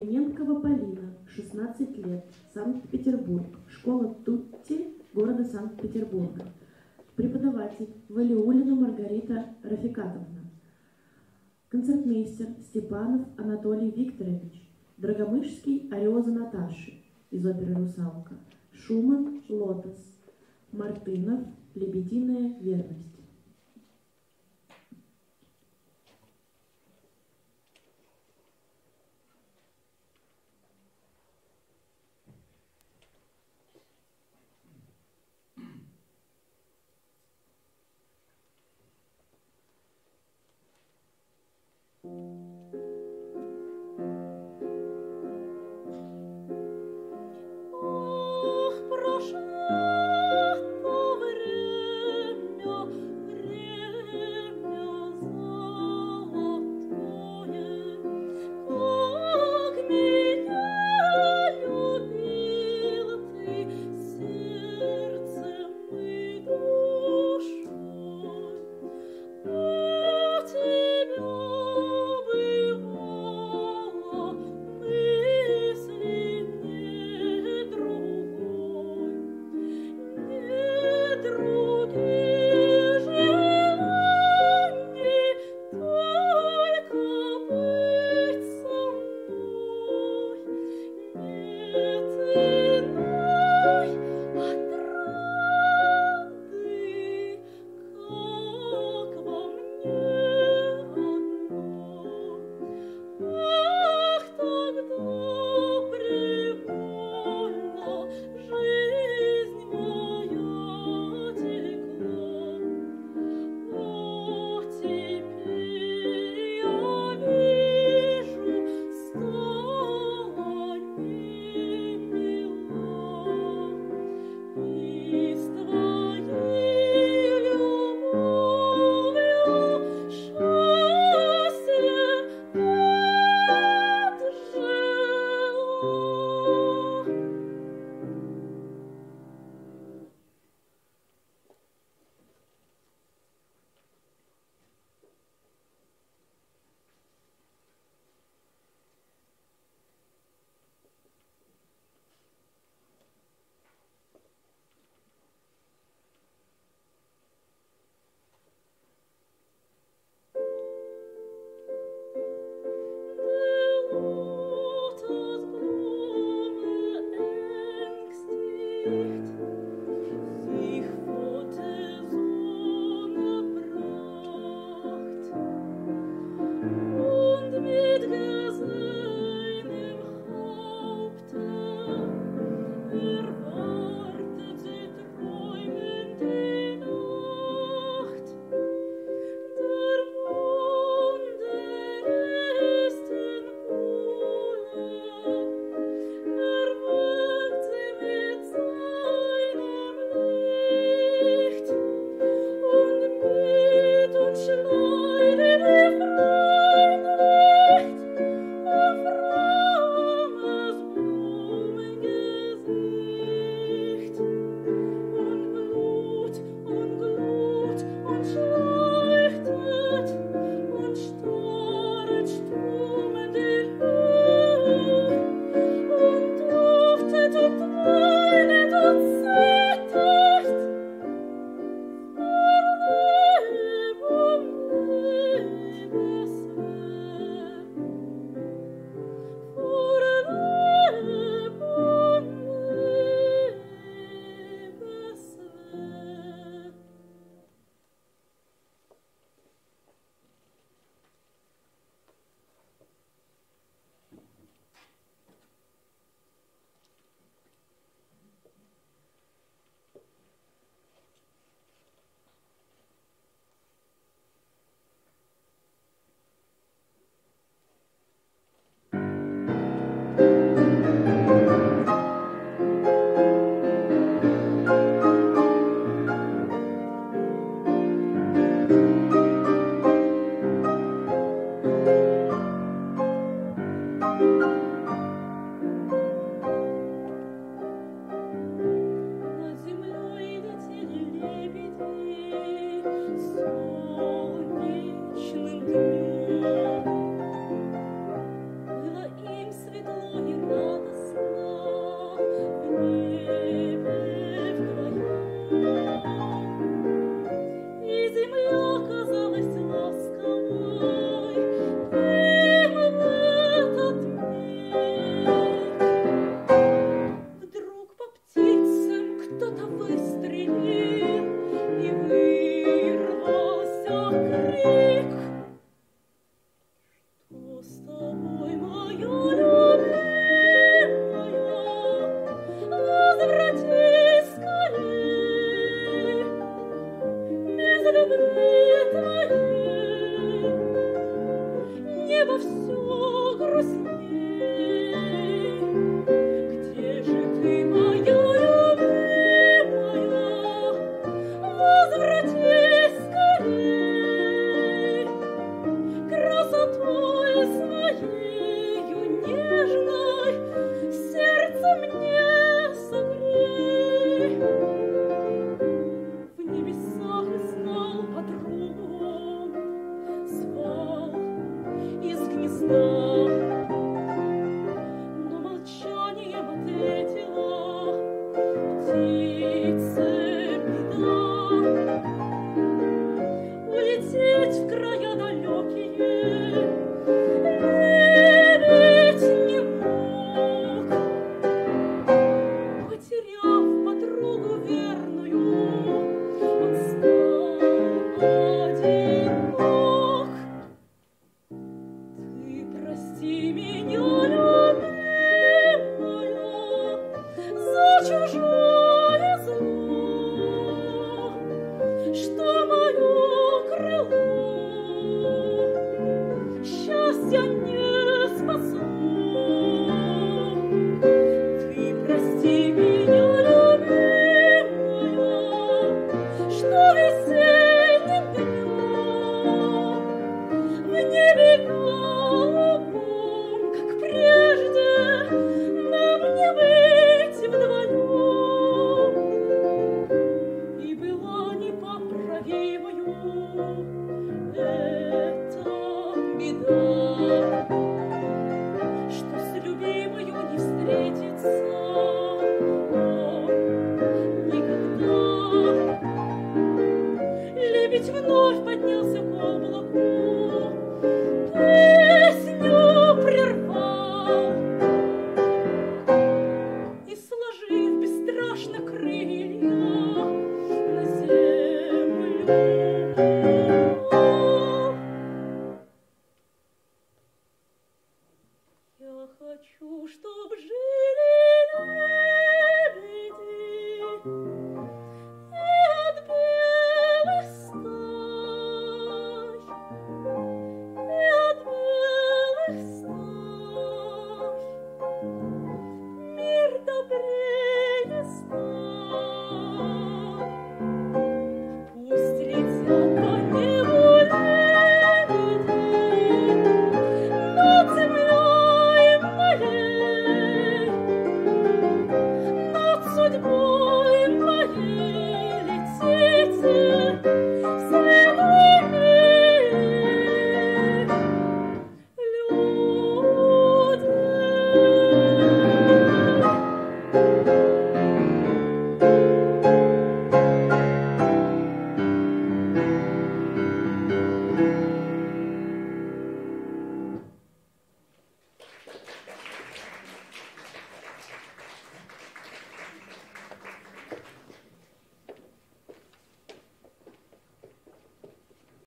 Менкова Полина, 16 лет, Санкт-Петербург, школа Тутти, города Санкт-Петербурга. Преподаватель Валиулина Маргарита Рафикатовна. Концертмейстер Степанов Анатолий Викторович. Драгомышский Ариоза Наташи из оперы «Русалка». Шуман «Лотос». Мартынов «Лебединая верность».